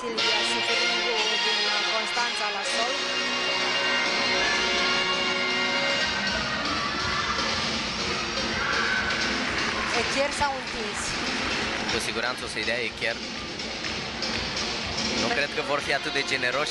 Silvia Siferingu din uh, Constanța la sol. Echier sau întins. Cu siguranță o să-i dea chiar. Nu cred că vor fi atât de generoși